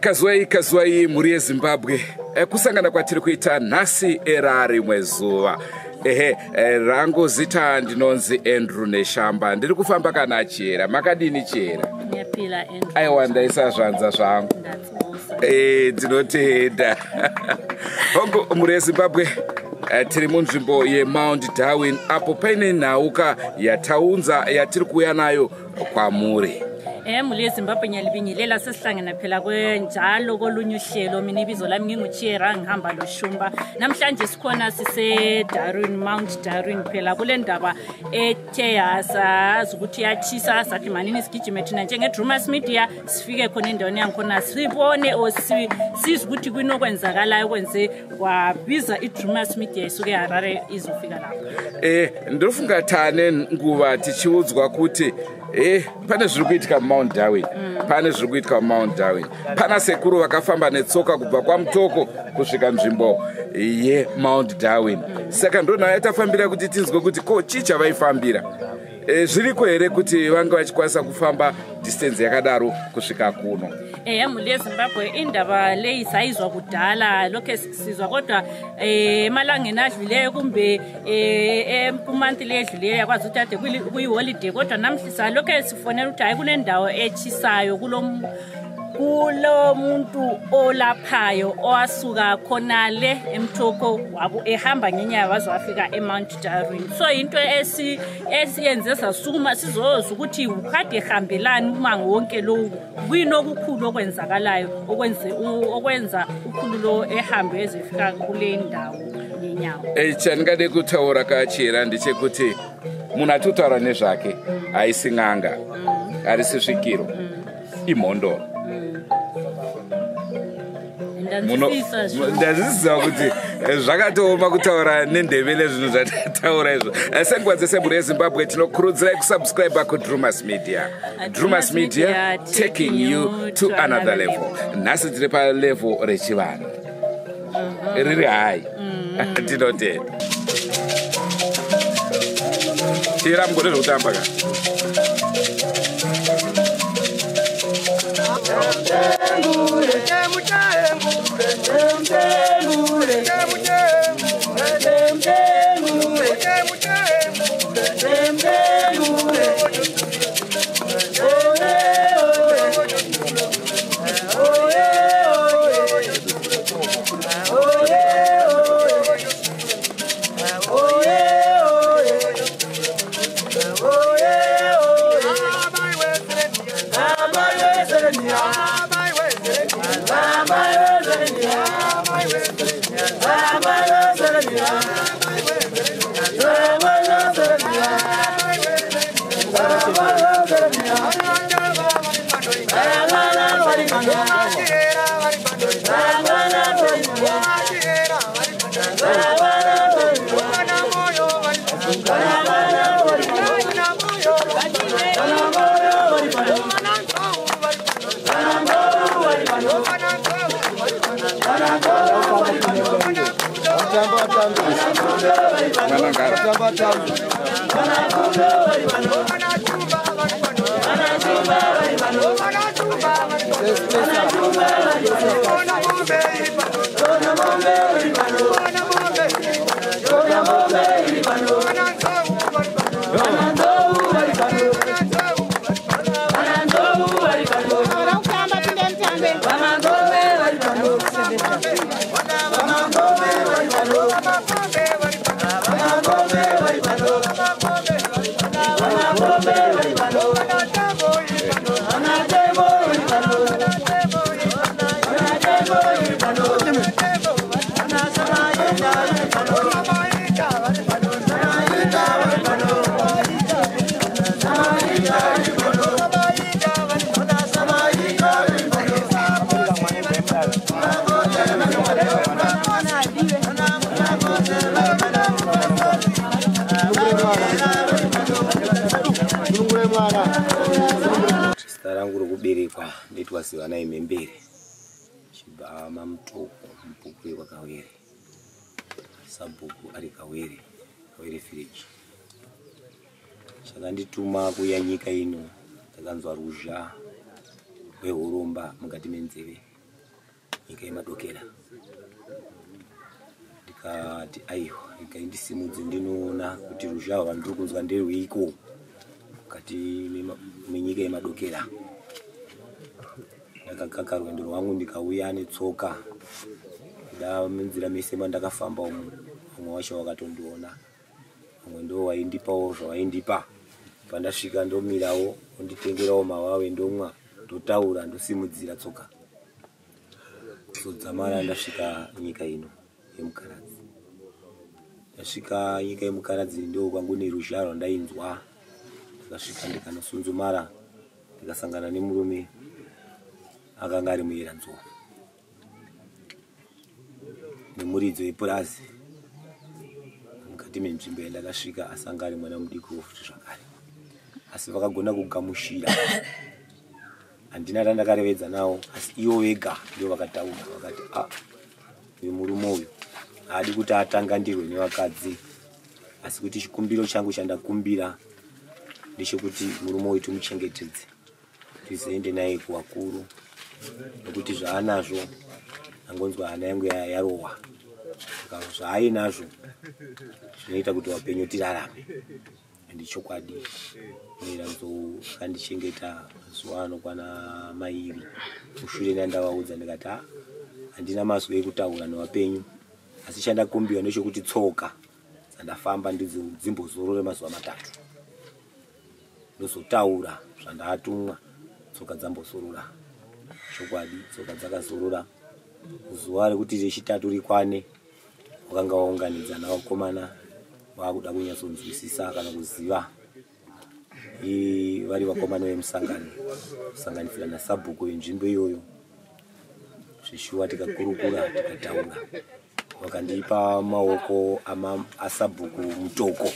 kazwai kazwai mhuri yezimbabwe Eh, kusangana kwatiri kuita nhasi era rimwe zuva ehe eh, rangu zita ndinonzi andrew neshamba. Ndiri kufamba kana chera? Makadini chera? And aiwa ndaisazvanza zvangu. Ndatsusa Eh, ndinotenda hongu mhuri yezimbabwe eh, tiri munzvimbo yemount darwin apo paine nhauka yataunza yatiri kuuya nayo kwamuri em mhuli yezimbabwe ngiyalibingelela sesihlangana phela kwenjalo kolunye uhlelo. Mina ibizo lami nginguchiera ngihamba loshumba namhlanje sikhona sise-darwin mount darwin phela. Kule ndaba ethe yasazi ukuthi yatshisa sathi manini sigijime thina njenge-drumas media sifike khona endaweni yangikhona sibone or si- sizwe ukuthi kwinokwenzakalayo kwenze kwabiza i-drumas media isuke harare izofika lapho. E ndinofunga tane nguva tichiudzwa kuti e pane zviri kuitika mumount darwin. Pane zviri kuitika mumount darwin. Pana sekuru vakafamba netsoka kubva kwamutoko kusvika nzvimbo yemount darwin. Saka ndonhau yatafambira kuti tinzwe kuti ko chii chavaifambira e, zviriko here kuti vange vachikwanisa kufamba distance yakadaro kusvika kuno? Eya mhuli yezimbabwe indaba leyi sayizwa kudala lokhu sizwa kodwa um emalangeni adlulileyo kumbe um kumanti le edlulileyo yakwazi ukuthi ade kuyiholide kodwa namhla salokhu sifonela ukuthi hhayi kunendawo etshisayo kulo kulo muntu olaphayo owasuka khonale emthoko wabo ehamba ngenyawo waze wafika emount darwin so into esi- esiyenze sasukuma sizozwa ukuthi ukade ehambelani umango wonke lowu. Kuyini okukhulu okwenzakalayo okwenza ukhulu lo ehambe ezefika kule ndawo ngenyawo e, chandingade kutaura kachera ndechekuti munhu ati kutaura nezvake haisi n'anga harisi svikiro imhondoro Ndazvisiza kuti eh, zvakatooma kutaura nendevele zvinhu zvatataura izvo. Eh, senguva dzese mhuri yezimbabwe tinokurudzirai kusubscribe kudrumas media. Drumas media taking you to another level. nhasi tiri palevhel rechivanhu. Riri hai? Tinotenda chira mugore zvekutamba ka Kembelure. Mwanangara zita chakandituma kuya nyika ino. Ndakanzwa ruzha wehurumba mukati menzeve nyika yemadokera. Ndikati aiwa nyika indisimudzi ndinoona kuti ruzha rwandiri kunzwa nderweiko mukati menyika yemadokera. Ndakakaka rwendo rwangu ndikauya netsoka kuda nzira mese mandakafamba umwe wacho wakatondiona umwe ndo waindipawo zvawaindipa pandasvika ndomirawo unditengerawo mawawe ndomwa ndotaura ndosimudzira tsoka. Kuzodzamara ndasvika nyika ino yemukaradzi. Ndasvika nyika yemukaradzi ndo kwangu neruzha rwandainzwa ndakasvika ndikanosunzumara ndikasangana nemurume akanga ari muyeranzou nemuridzo wepurazi mukati menzvimbo yandakasvika asanga ari mwana mudiki wofuti zvakare asi vakagona kugamushira. Handina randakarevedza nawo asi ivo vega ndio vakataura vakati a uyu murume uyu haadi kuti atangandirwe nevakadzi. Asi kuti chikumbiro changu chandakumbira ndechekuti murume uyu timuchengetedze tizoende naye kuvakuru nekuti zvaanazvo angonzwa hana yangu ya- yarohwa. Saka zvaainazvo zvinoita kuti wapenyu tirarame handichokwadi. Muiranzou akandichengeta mazuva anokwana mairi. Mushure nandavaudza ndikati ha handina mazwi ekutaura nevapenyu. Asi chandakumbiwa ndechekuti tsoka dzandafamba ndidzo dzimbozorore mazuva matatu. Ndozotaura zvandatumwa tsoka dzambozorora. Chokwadi tsoka dzakazorora. Zuva rekuti rechitatu rikwane wakanga waunganidza navakomana vakuda kunyatsonzwisisa kana kuziva. I- vari vakomana vemusangano kusanganisira nasabhuku wenzvimbo iyoyo. Zvishuwa tikakurukura tikataura. Vakandipa maoko ama- asabhuku mutoko.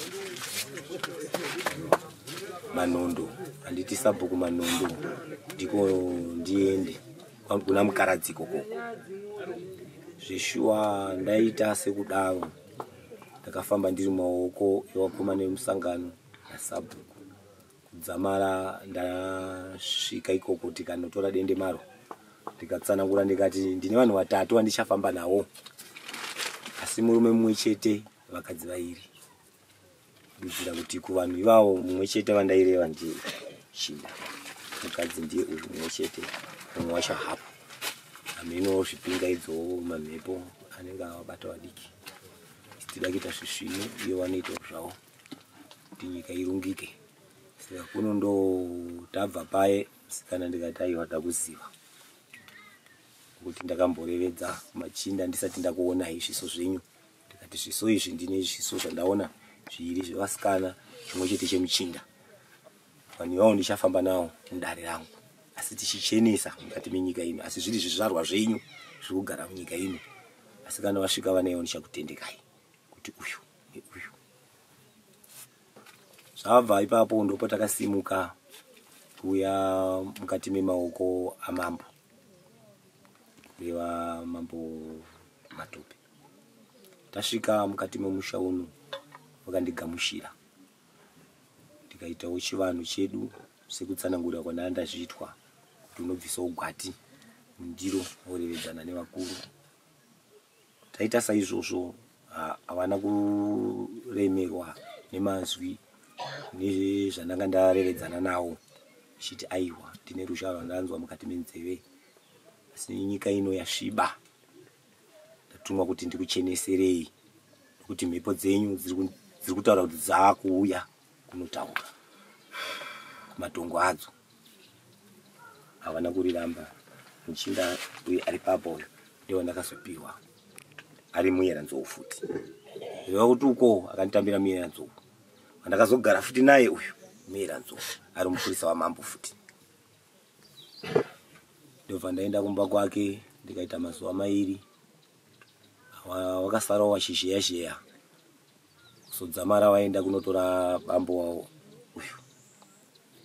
Manondo. Handiti sabhuku manondo. Ndiko ndiende. Kuna mukaradzi ikoko zvishuwa ndaita sekudaro ndakafamba ndiri maoko evakomana vemusangano nasabhuku. Kudzamara ndasvika ikoko tikanotora dende maro ndikatsanangura ndikati ndine vanhu vatatu vandichafamba navo. Asi murume mumwe chete vakadzi vairi kuitira kuti kuvanhu ivavo mumwe chete vandaireva ndiye shinda mukadzi ndiye uyu mumwe chete mumwe wacho hapo. Hamino zvipingaidzo mamhepo anenge avabata vadiki tida kuita zvisvino iyo vanoitawo zvavo. Kuti nyika irungike. Saka kuno ndo tabva paye sikana ndikati aiwa ndakuziva kuti ndakamborevedza machinda ndisati ndakuonai zviso zvenyu. Ndikati zviso izvi ndine zviso zvandaona zviiri zvevasikana chimwe chete chemuchinda. Vanhu ivavo ndichafamba navo mudare rangu? Asi tichichenesa mukati menyika ino. Asi zviri zvizvarwa zvenyu zviri kugara munyika ino. Asi kana vasvika vanaivo ndichakutendekai kuti uyu neuyu zvabva ipapo ndopo takasimuka kuuya mukati memaoko amambo. Reva mambo matope. Tasvika mukati memusha uno vakandigamushira ndikaitawo chivanhu chedu sekutsanangurira kwandanga ndazviitwa kuti unobvisa ugwati mundiro orevedzana nevakuru taita saizvozvo havana kuremerwa nemazwi nezvandanga ndarevedzana nawo ichiti aiwa ndine rusha rwandanzwa mukati menzeve asi nyika ino yasviba. Ndatumwa kuti ndikucheneserei nokuti mhepo dzenyu dziri ku- dziri kutaura kuti dzaakuuya kunotaura kumatongo adzo. Havana kuriramba muchinda uyu ari papo uyu ndiwo ndakazopiwa ari muyeranzou futi. Reva kuti uko akanditambira muyeranzou. Andakazogara futi naye uyu muyeranzou ari mupurisa wamambo futi. Ndobva ndaenda kumba kwake ndikaita mazuva mairi. Wa- wakasarawo wachizheya zheya kuzodzamara waenda kunotora bambo wavo uyu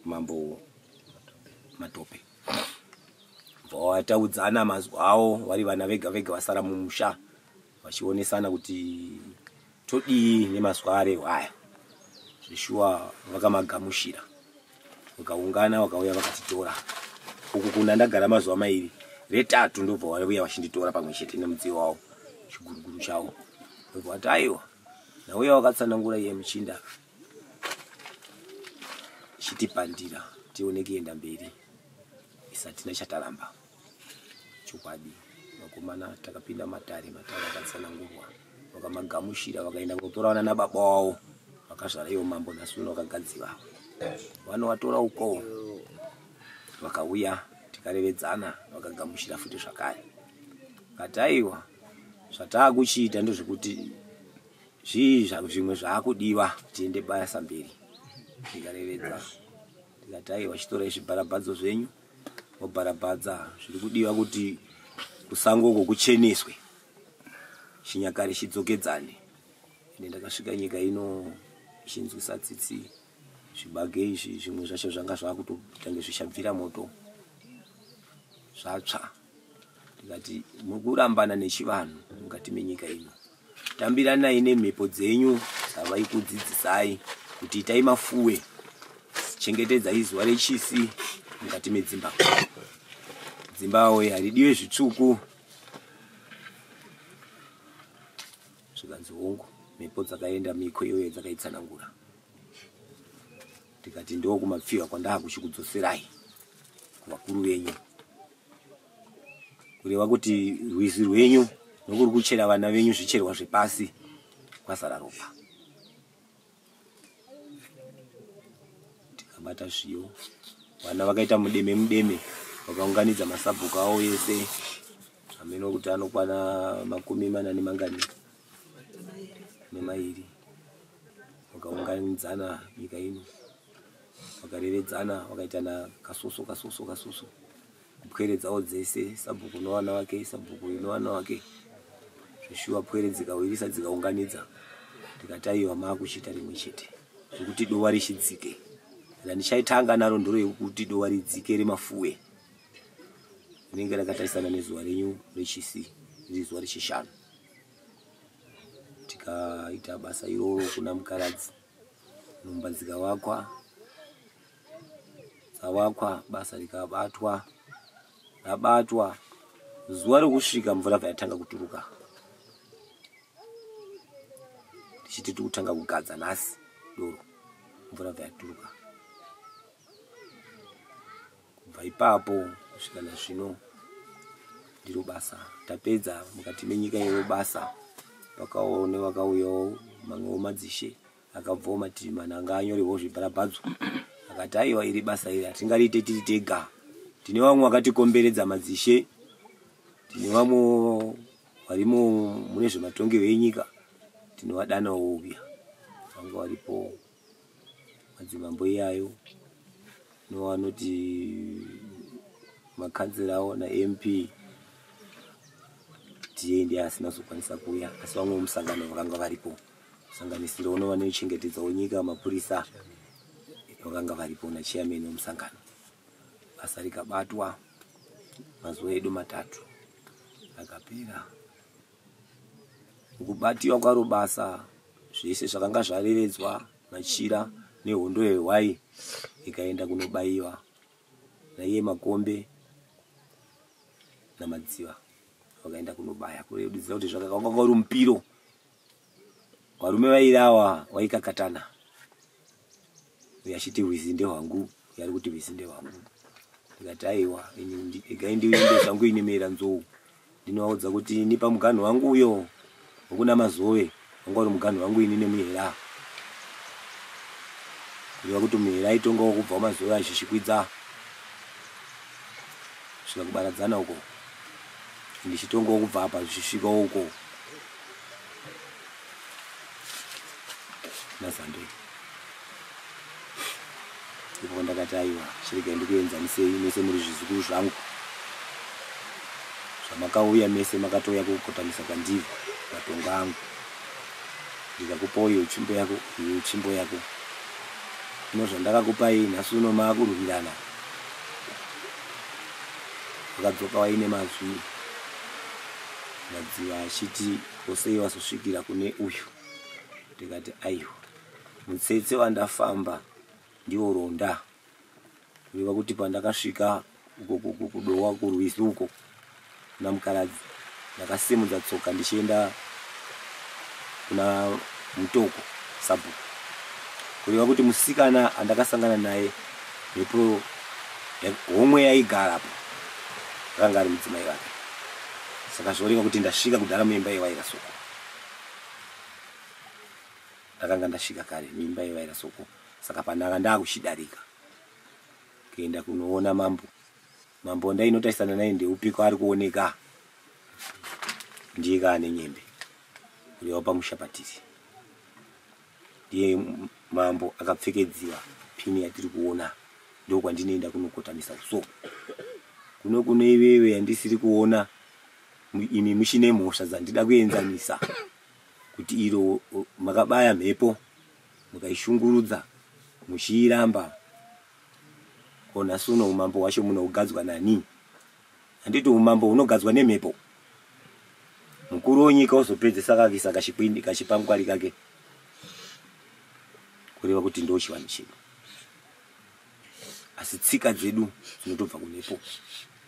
mambo matope. Vataudzana mazwi avo vari vana vega vega vasara mumusha vachionesana kuti todii nemazwi arehwa aya. Zvishuwa vakamagamushira vakaungana vakauya vakatitora. Uku kuna ndagara mazuva mairi retatu ndobva wauya wachinditora pamwe chete nemudziyo wavo chiguruguru chavo. Ndobva wati aiwa nauya wakatsanangura iye muchinda. Chitipandira tione kuenda mberi isatina chataramba chokwadi vakomana takapinda matare matare akatsanangurwa vakamagamushira vakaenda kunotoravana nababa wavo vakazvara iwo mambo nasuno vakagadziva. Vanovatora uko vakauya tikarevedzana vakagamushira futi zvakare. Kati aiwa zvataakuchiita ndezvekuti zvii zvimwe zvaakudiwa tiende basa mberi. Tikarevedza. Tikati aiwa chitorai zvibharabhadzo zvenyu. Mobharabhadza zviri kudiwa kuti kusango uko kucheneswe chinyakare chidzokedzane. Ine ndakasvika nyika ino ichinzwisa tsitsi zvibage izvi zvimwe zvacho zvanga zvakutotange zvichabvira moto. Zvatsva. Tikati mukurambana nechivanhu mukati menyika ino. Tambiranai nemhepo dzenyu dzavaikudzidzisai kuti itai mafuwe. Chengetedzai zuva rechisi mukati medzimba dzimbawe haridiwe zvitsvuku. Zvikanzi hongu mhepo dzakaenda miko iyoyo dzakaitsanangura. Tikati ndo kumapfiwa kwandaa kuchikudzoserai kuvakuru venyu. Kureva kuti rwizi rwenyu nokuri kuchera vana venyu zvicherwa zvepasi kwazara ropa. Tikabata zviyo. Vana vakaita mudeme mudeme vakaunganidza masabhuku avo ese. Ameno kuti anokwana makumi mana nemangani nemairi. Vakaunganidzana nyika ino vakarevedzana vakaitana kasusu kasusu kasusu. Pwere dzavo dzese sabhuku nowana wake sabhuku inowana wake. Zveshuwa pwere dzikawirisa dzikaunganidza. Tikati aiwa maakuchita rimwe chete zvekuti dowa richidzike randichaitanga naro ndoro yekuti dowa ridzike remafuwe rinenge rakatarisana nezuva renyu rechisi riri zuva rechishanu. Tikaita basa iroro kuna mukaradzi nhumba dzikavakwa dzavakwa basa rikabatwa rabatwa zuva rekusvika mvura bva yatanga kuturuka. Tichiti tikutanga kugadza nhasi doro mvura bva yaturuka. Kubva ipapo kusvika nazvino ndiro basa. Tapedza mukati menyika iyo basa. Pakawo nevakauyawo mamwewo madzishe akabvawo mativi mana anga anyorerwawo zvibharabhadzo akati aiwa iri basa iri hatingariite tiri tega. Tine vamwe vakatikomberedza madzishe. Tine vamwe varimo mune zvematongerwo enyika tinovadanawo uya vanga varipo madzimambo iyayo novanoti makanzerawo namp tiye ndiye asina kuzokwanisa kuuya asi vamwe vemusangano vakanga varipo. Kusanganisira unova nechengetedzawo nyika mapurisa vakanga varipo nachiyameni wemusangano. Basa rikabatwa mazuva edu matatu. Akapera mukubatiwa kwaro basa zvese zvakanga zvarevedzwa machira nehondo yehwai ikaenda kunobayiwa naiye makombe namadziva vakaenda kunobaya. Kuredudzira kuti zvakakanga uri mupiro. Varume vairi ava waikakatana uyo achiti rwizi ndehwangu yari kuti rwizi ndehwangu ndikati aiwa igai ndiende zvangu ine mera nzou. Ndinovaudza kuti ini pamuganhu wangu uyo wokuna mazove wanga uri muganhu wangu ini nemuhera kureva kuti muhera aitongawo kubva mazove achishikwidza svika kubaradzana uko ndichitongawo kubva apa zvichisvikawo uko nazambia ipo ndakati aiwa chirega ndikuenzanisei mese muri zvizukuru zvangu. Zvamakauya mese makatouya kukotamisa kwandiri matongo angu. Ndikakupawo iyo tsvimbo yako iyo tsvimbo yako. Ino zvandakakupai nhasi uno maakurwirana wakadzoka waine mazwi madziva achiti osei wasosvikira kune uyu? Ndikati aiwa mutsetse wandafamba ndiwo ronda. Kureva kuti pandakasvika uko ku- ku- kudowa kurwisi uko kuna mukaradzi ndakasimudza tsoka ndichienda kuna mutoko sabhuku. Kureva kuti musikana andakasangana naye ya- homwe yaigarapo akanga ari mudzimai wake saka zvoreva kuti ndasvika kudhara muimba yewaira soko. Ndakanga ndasvika kare muimba yewaira soko. Saka panaka ndaakuchidarika kuenda kunoona mambo. Mambo ndainotarisana naye ndeupiko ari kuoneka. Ndiye kaane nyembe kureva pamushapatiri ndiye m- mambo akapfekedziwa pini yatiri kuona. Ndo kwandinoenda kunokotamisa uso. Kuno kuno iwewe yandisiri kuona imi muchine mhosva dzandida kuenzanisa kuti iro makabaya mhepo mukaishungurudza muchiiramba. Kona suno umambo hwacho munougadzwa nani? Handiti umambo hunogadzwa nemhepo. Mukuru wenyika uzopedzesa kakisa kachikwindi kachipangwari kake kureva kuti ndo chivanhu chedu asi tsika dzedu dzinotobva kumhepo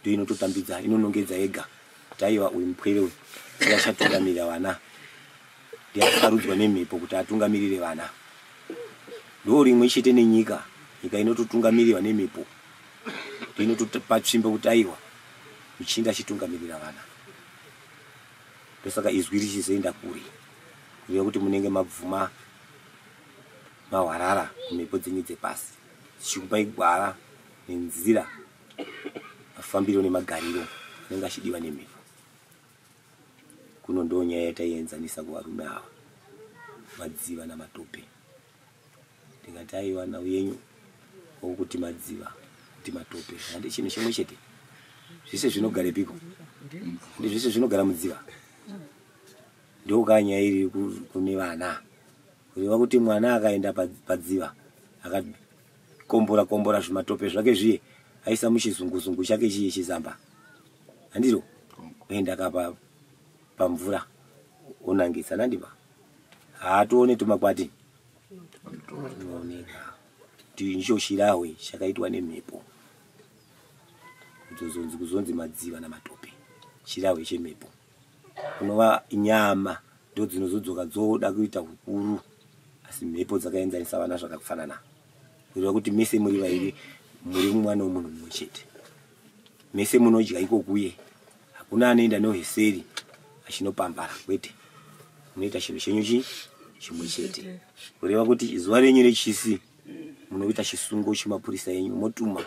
ndo inototambidza inonongedza yega kuti aiwa uyu mupwere uyu. Ndiye achatungamirira vana. Ndiye asarudzwa nemhepo kuti atungamirire vana. Ndo rimwe chete nenyika nyika inototungamiriwa nemhepo. Ndo inotopa tsvimbo kuti aiwa muchinda achitungamirira vana. Ndosaka izwi richizoenda kure kureva kuti munenge mabvuma mahwarara kumhepo dzenyu dzepasi. Dzichikupai gwara nenzira mafambiro nemagariro anenge achidiwa nemhepo kuno ndo nyaya yataienzanisa kuvarume ava madziva namatope. Ndikati aiwa nhau yenyu wokuti madziva kuti matope handi chinhu chimwe chete. Zvese zvinogare piko ndi zvese zvinogara mudziva? Ndokaa nyaya iri ku- kune vana. Kureva kuti mwana akaenda pa- padziva akakombora kombora zvimatope zvake zviye aisa muchizunguzungu chake chiye chizamba. Handiro? Oenda kapa pamvura. Onangisa nandiba? Haatoone tumakwati. Tunooneka kuti ndicho chirahwe chakaitwa nemhepo. Kuzonzi kuzonzi madziva namatope chirahwe chemhepo. Kunova nyama ndo dzinozodzoka dzoda kuita hukuru. Asi mhepo dzakaenzanisa vana zvakafanana. Kureva kuti mese muri vairi muri mumwana womunhu mumwe chete. Mese munodya ikokuye. Hakuna anoenda noheseri achinopambara kwete. Munoita chinhu chenyu chi? Chimwe chete. Kureva kuti zuva renyu rechisi munoita chisungo chemapurisa enyu motuma.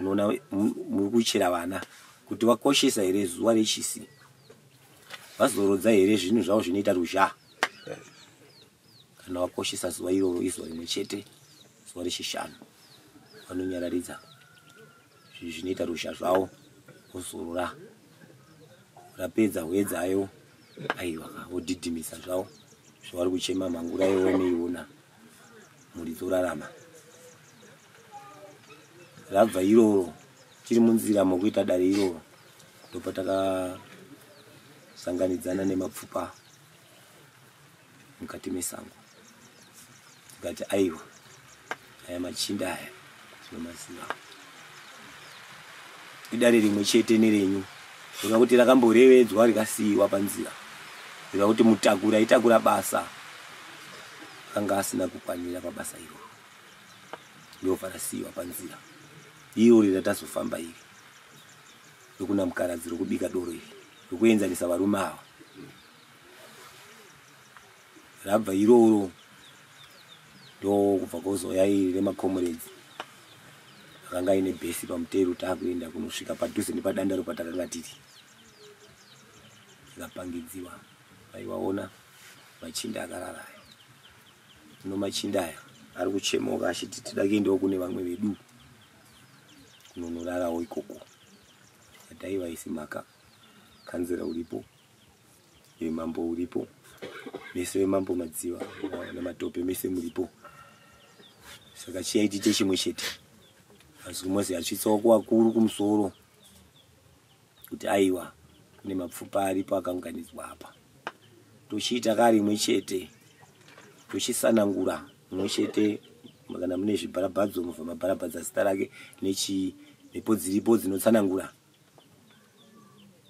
Unoona mu- muri kuchera vana kuti vakoshesa here zuva rechisi? Vazorodza here zvinhu zvavo zvinoita ruzha? Kana vakoshesa zuva iroro izuva rimwe chete zuva rechishanu. Vanonyararidza. Zvinhu zvinoita ruzha zvavo vozorora rapedza hwedzayo. Aiwa vodhidhimisa zvavo. Zvavari kuchema mhangura iwoneiona mhuri dzorarama. Rabva iroro. Tiri munzira mokuita dare iroro. Ndopatakasanganidzana nemapfupa mukati mesango. Tikati aiwa aya machinda aya tinomaziva. Idare rimwe chete nerenyu rina kuti rakamborevedzwa rikasiyiwa panzira. Rika kuti mutakuri aitakura basa. Akanga asina kukwanira pabasa iroro. Ndobva rasiyiwa panzira. Iro rira tazofamba iri. Rokuna mukaradzi rokubika doro iri. Rokuenzanisa varume ava. Rabva iroro ndo kubva kozoya iri remakomoredzi. Akanga aine bhesi pamutero taakuenda kunosvika padhuze nepadandaro patakanga tiri tikapangidziwa aiwaona machinda akarara. Aya ino machinda aya ari kuchemoka achiti tida kuendawo kune vamwe vedu kunonorarawo ikoko. Ataiva isi mhaka kanzira uripo vemambo uripo mese vemambo madziva namatope mese muripo saka chiyaitite chimwe chete. Mazimozi atsvitsawo kuvakuru kumusoro kuti aiwa kune mapfupa aripo akaunganidzwa apa. Tochiita karimwe chete tochisanangura mumwe chete kana mune zvibharabhadzo mubva mabharabhadza zita rake nechi mhepo dziripo dzinotsanangura.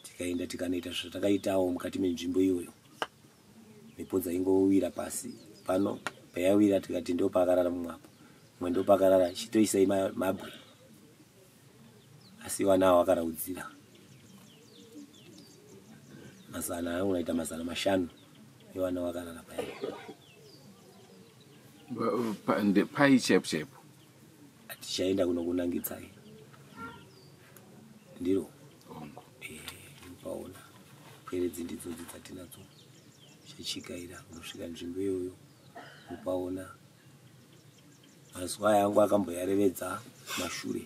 Tikaenda tikanoita zvatakaitawo mukati menzvimbo iyoyo. Mhepo dzaingowira pasi. Pano payawira tikati ndo pakarara mumwapo mumwe ndo pakarara chitoisai ma- mabwe. Asi vana avo vakaraudzira mazana anonaita mazana mashanu. Evana vakarara paya. Pa- pa- nde- pai chepu chepu tichaenda kuno kunangidzai ndiro? Hongu paona pweredzi ndidzodzi dzatinadzo? Chachikaira unosvika nzvimbo iyoyo. Upaona mazuva aya angu akamboyarevedza mashure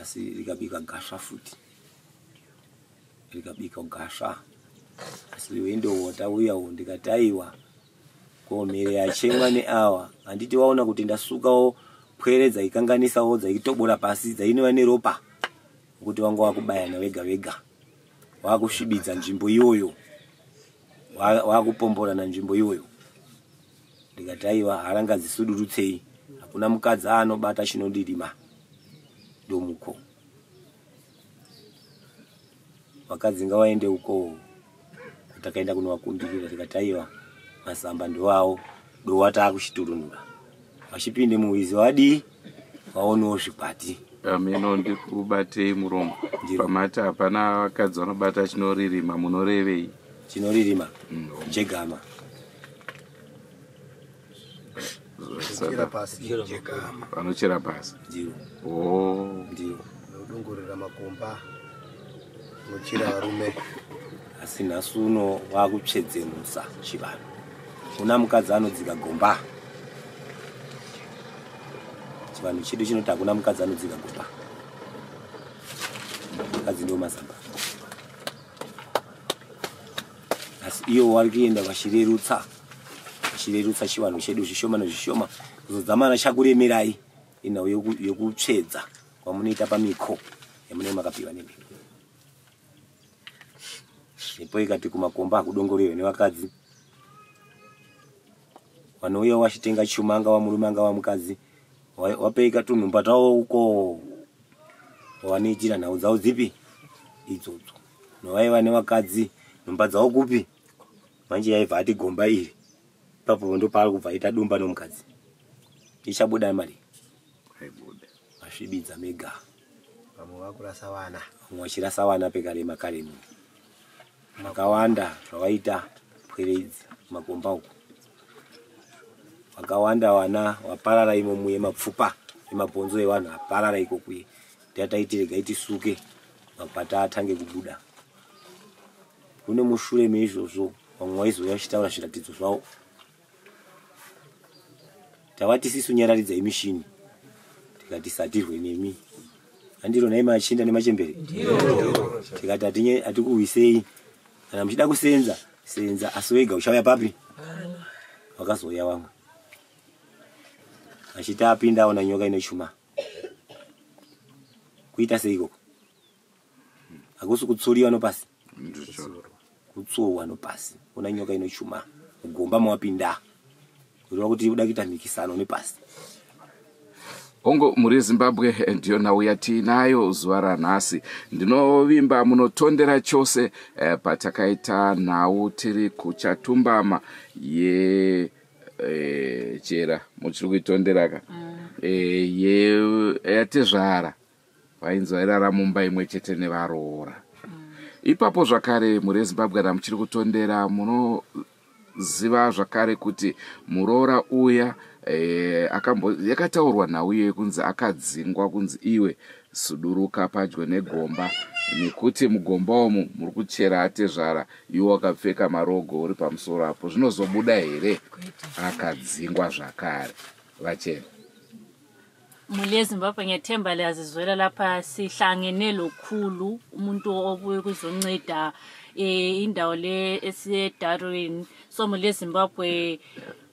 asi rikabika gasva futi. Rikabika gasva asi wendowo tauyawo ndikati aiwa komhere yachemwa neawa. Handiti waona kuti ndasukawo pwere dzaikanganisawo dzaitobora pasi dzainova neropa? Kuti wanga wakubayana vega vega wakusvibidza nzvimbo iyoyo. Wa- wakupomborana nzvimbo iyoyo. Ndikati aiwa harangadzisudurutsei hakuna mukadzi anobata chinodirima domuko vakadzi ngavaende uko takaenda kunovakumbirira tikati aiwa masamba ndoawo dowa taakuchiturunura. Vachipinde muwizi wadii waonewo zvikwati. Ameno ndikubatei muromo. Pamati hapana vakadzi vanobata chinoririma munorevei. Chinoririma? Jegama vanochera pasi. Ndiro o. Ndiro nodongorera makomba nochera varume asi nhasi uno wakutsvedzemusa chivanhu. Una mukadzi anodzika gomba. Chivanhu chedu chinoti hakuna mukadzi anodzika gomba. Mukadzi ndio mazamba. Asi iwo wari kuenda vachirerutsa vachirerutsa chivanhu chedu zvishoma. Nezvishoma kuzodzamana chakuremerai inhau yoku- yokutsvedza kwamunoita pamiko yamunee makapiwa nemhepo mhepo ikati kumakomba hakudongoriwe nevakadzi. Vanouya wachitenga chuma angava murume angava mukadzi wa- wapeika tunhumba tavo uko. Wavanoitira nhau dzavo dzipi? Idzodzo novaiva nevakadzi nhumba dzavo kupi? Manje yaibva ati gomba iri. Ipapo ndo paari kubva aita dumba nomukadzi. Ichabuda mari? Aibuda masvibidza mega. Vamwe vakurasa vana. Vamwe vachirasa vana pekarema karemu makawanda zvavaita pwere idzi makomba uku. Vakawanda vana vaparara imomo yemapfupa emabhonzo evanhu aparara ikokuye ndiyataiti regai tisuke makwata atange kubuda. Kune mushure meizvozvo vamwe vaizouya vachitaura zviratidzo zvavo. Tavati sisu nyararidzai mishini tikati satirwe nemi. Handiro nai machinda nemachembere. Tikati hatinye- hatikuwisei kana muchida kusenza senza asi wega uchauya papi? Vakazouya vamwe achiti apinda aona nyoka ine chuma. Kuita seikoko hakusi kutsuriwa nopasi? Kutsowa nopasi. Una nyoka ine chuma. Mugomba mawapinda. Kureva kuti uda kuita mhikisano nepasi hongu muri zimbabwe ndiyo nhau yatiinayo zuva ranhasi. Ndinovimba munotondera chose eh, patakaita nhau tiri kuchatumbama ye eh, chera muchiri kuitonderaka eh, ye- yatezvara vainzi vairara mumba imwe chete nevaroora. Ipapo zvakare muri zimbabwe ra muchiri kutondera munoziva zvakare kuti muroora uya eh, akambo yakataurwa nhau iyoyo kunzi akadzingwa kunzi iwe suduruka padyo negomba. Nekuti mugomba umu muri kuchera atezvara iwo akapfeka marogo uri pamusoro apo. Zvinozobuda here? Akadzingwa zvakare. Vachena. Muli ezimbabwe ngethemba liyazizwela lapha sihlangene lokhulu umuntu obuye kuzonceda um indawo le esiyedarwin so muli ezimbabwe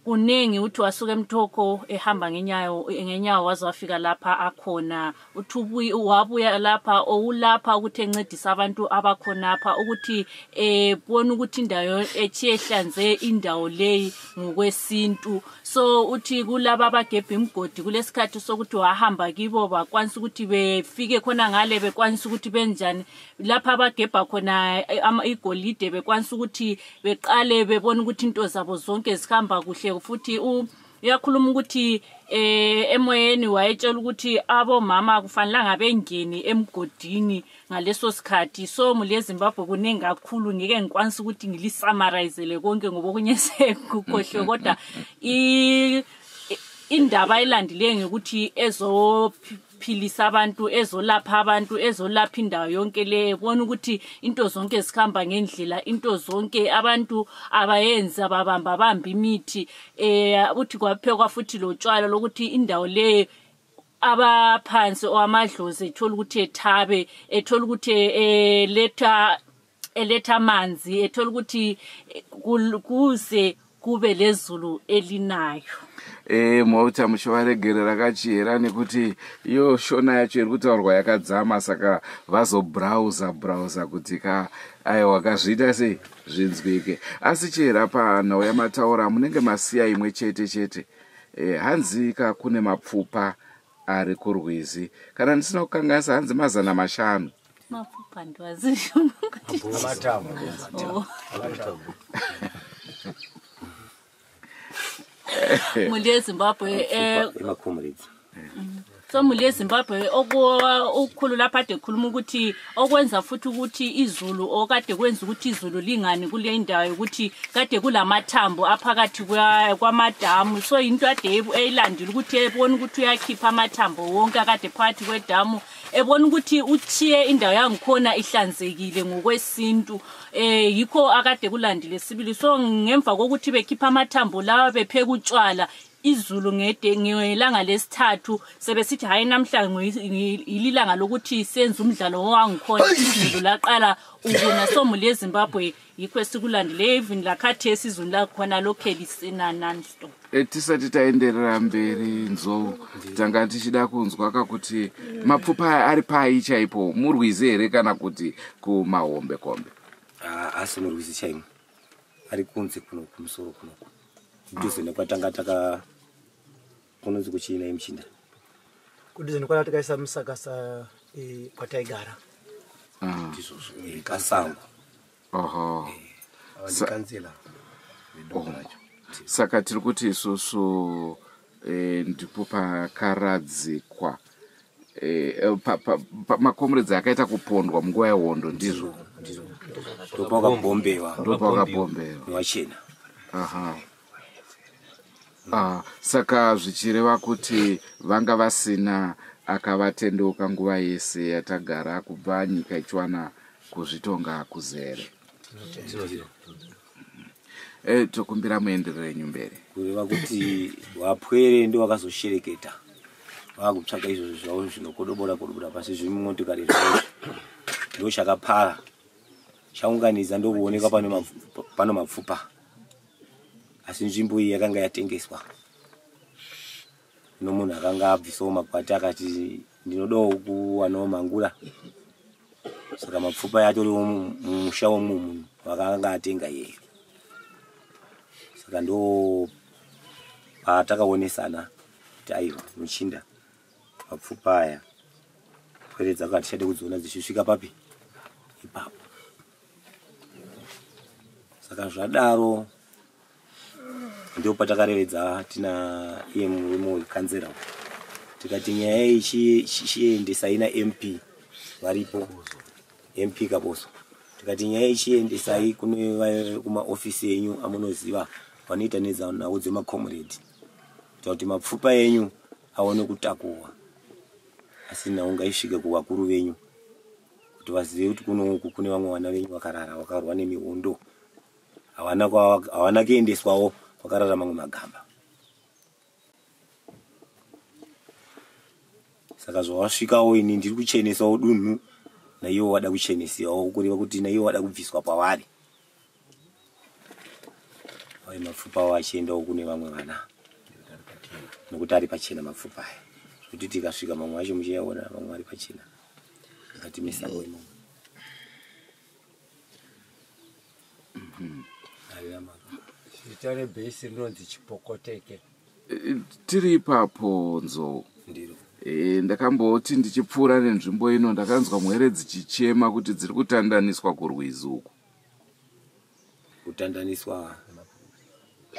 uningi uthi wasuka emthoko ehamba ngenyawo ngenyawo waze wafika lapha akhona. Uthi wabuya lapha owulapha ukuthi encedisa abantu abakhonapha ukuthi eh bona ukuthi indawo ethi ehlanze indawo leyi ngokwesintu. So uthi kulaba abagebha imgodi kulesikhathi sokuthi wahamba kibo bakwanisa ukuthi befike khona ngale bekwanisa ukuthi benjani. Lapha abagebha khona eh, igolide bekwanisa ukuthi beqale bebone ukuthi into zabo zonke zihamba kuhle futhi u uyakhuluma ukuthi eh emoyeni wayetshela ukuthi abomama kufanelanga bengeni emgodini ngaleso sikhathi. So mule Zimbabwe kuningi kakhulu ngeke ngikwanisa ukuthi ngilisammarizele konke ngoba okunye sekukhohlwe. Kodwa indaba elandileyo ngokuthi ezophilisa abantu ezolapha abantu ezolapha indawo yonke le. Bona ukuthi into zonke zikhamba ngendlela into zonke abantu abayenzi ababamba bamba imithi. Eh uthi kwaphekwa futhi lotshwala lokuthi indawo le abaphansi owamadlozi ethola ukuthi ethabe ethola ukuthi eletha eletha amanzi ethola ukuthi kuze kube lezulu elinayo. E mauta muchivaregere rakachiyera nekuti iyo shona yacho iri kutaurwa yakadzama saka vazobrauza brauza kuti ka aiwa kazviita sei? Zvinzwike. Asi chiyera panhau yamataura munenge masiya imwe chete chete. E, hanzi ka kune mapfupa ari kurwizi. Kana ndisina kukanganisa hanzi mazana mashanu. Mapfupa ndiwazisho muli yezimbabwe um emacomrades so muli yezimbabwe ukhulu lapha ade khuluma ukuthi okwenza futhi ukuthi izulu okade kwenza ukuthi izulu lingani kule ndawo ukuthi kade kulamathambo aphakathi kwa- kwamadamu. So yinto ade eyilandile ukuthi ebona ukuthi uyakhipha amathambo wonke akade phakathi kwedamu ebona ukuthi uchiye indawo yangikhona ihlanzekile ngokwesintu eh yikho akade kulandile sibili. So ngemva kokuthi bekhipha amathambo lawa bepheka utshwala izulu ngede ngelanga lesithathu sebesithi hayi namhla yililanga lokuthi senze umdlalo owangikhona izulu laqala ukuna somuli ezimbabwe yikho esikulandile even lakhathesi izulu lakhona lokhe lisina nonstop E, tisati taenderera mberi nzou tanga tichida kunzwa kakuti mapfupa ari pai chaipo murwizi here kana kuti kumahombe kombe? Ah, asi murwizi chaimwe ari kunze kuno kumusoro kunoku mudhuze nekwatanga taka kunonzi kuchiina imuchinda kudhuze nekwana takaisa musakasa eh, kwataigara. Ah, Eh, kasango. Oho. Sa- avandikanzila Oh. saka tiri kuti isusu eh, ndipo pakaradzikwa eh, eh, pa- pa- pa- makomuredzi akaita kupondwa munguva yehondo ndizvo. Ndopakabhombewa ndopakabhombewa newachena aha ah, saka zvichireva kuti vanga vasina akavatendeuka nguva yese yatagara kubva nyika ichiwana kuzvitonga kuzere. E, tokumbira muendererenyu mberi. Kureva kuti wapwere ndo wakazoshereketa wakutsvaka izvozvo zvavo zvinokodobora kodobora pasi zviri mumotokari zvavo ndo chakapara chaunganidza ndokuonekwa pano mapfupa asi nzvimbo iyi yakanga yatengeswa. No munhu akanga abvisawo makwati akati ndinodawo kuwanawo mangura. Saka mapfupa yatoriwo mu- mumusha womu munhu wakanga atenga iyeyo saka ndo patakaonesana kuti aiwa muchinda mapfupa aya. Pwere dzako hatichade kudziona dzichisvika papi? Ipapo. Saka zvadaro ndo patakarevedza tina iye murume wekanzera tikati nyaya iyi chi- chi- chiendesai na mp varipo. Mp kaboso. Tikati nyaya ichiendesai kune va- kumaofisi enyu amunoziva vanoita nezanawo dzemacomrade kuita kuti mapfupa enyu aone kutakuwa asi nhau ngaisvike kuvakuru venyu. Kuti vazive kuti kunouku kune vamwe vana venyu vakarara vakarwa nemihondo. Havana kwa- kuendeswawo kwakarara mamwe magamba. Saka zvawasvikawo ini ndiri kuchenesawo dunhu naiwo wada kuchenesiwawo kureva kuti naiwo wada kubviswa pavari. Ai mapfupa awo achiendawo kune vamwe vana. Nokuti ari pachena mapfupa aya. Kuti tikasvika mamwe acho muchiaona mamwe ari pachena. Akatimisawo imomo Arira maka. Zita rebhesi rinonzi chipokoteke. Eh, tiri ipapo nzou ndiro. E, ndakamboti ndichipfuura nenzvimbo ino ndakanzwa mwere dzichichema kuti dziri kutandaniswa kurwizi uku. Kutandaniswa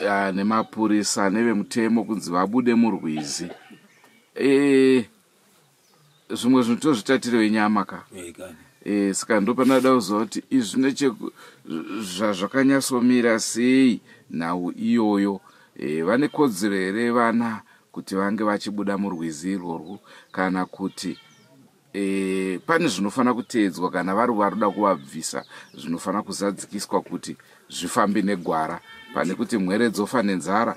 Ya, nemapurisa nevemutemo kunzi vabude murwizi. E, zvimwe zvinhu tozvitatirei nyama ka ekani e, saka ndopandada kuziva kuti izvi necheku zvazvakanyatsomira sei nhau iyoyo? E, vane kodzero here vana kuti vange vachibuda murwizi irworwu kana kuti e, pane zvinofanira kuteedzwa kana vari varuda kuvabvisa zvinofanira kuzadzikiswa kuti zvifambi negwara pane kuti mwere dzofa nenzara